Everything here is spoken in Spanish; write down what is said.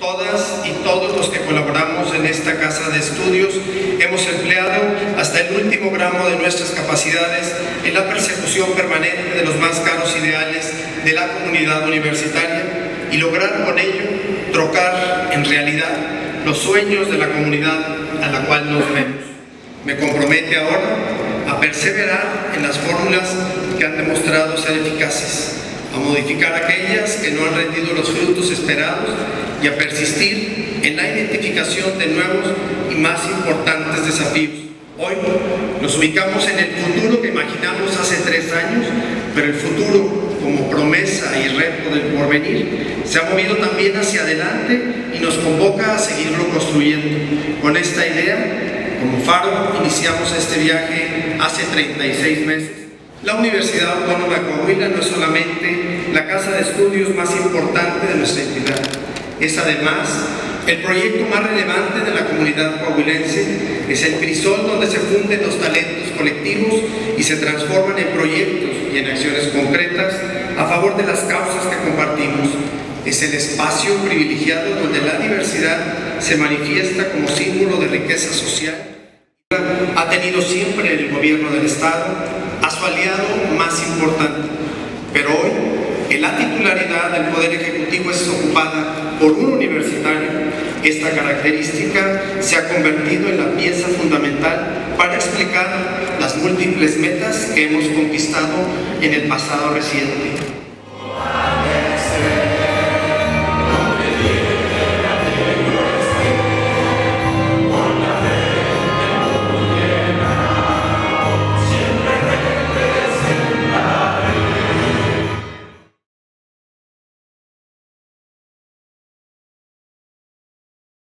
Todas y todos los que colaboramos en esta casa de estudios hemos empleado hasta el último gramo de nuestras capacidades en la persecución permanente de los más caros ideales de la comunidad universitaria y lograr con ello trocar en realidad los sueños de la comunidad a la cual nos vemos. Me compromete ahora a perseverar en las fórmulas que han demostrado ser eficaces, a modificar aquellas que no han rendido los frutos esperados y a persistir en la identificación de nuevos y más importantes desafíos. Hoy nos ubicamos en el futuro que imaginamos hace tres años, pero el futuro como promesa y reto del porvenir se ha movido también hacia adelante y nos convoca a seguirlo construyendo. Con esta idea, como Faro, iniciamos este viaje hace 36 meses. La Universidad Autónoma de Coahuila no es solamente la casa de estudios más importante de nuestra entidad, es además el proyecto más relevante de la comunidad coahuilense, es el crisol donde se funden los talentos colectivos y se transforman en proyectos y en acciones concretas a favor de las causas que compartimos. Es el espacio privilegiado donde la diversidad se manifiesta como símbolo de riqueza social. Ha tenido siempre el gobierno del Estado aliado más importante, pero hoy que la titularidad del Poder Ejecutivo es ocupada por un universitario, esta característica se ha convertido en la pieza fundamental para explicar las múltiples metas que hemos conquistado en el pasado reciente.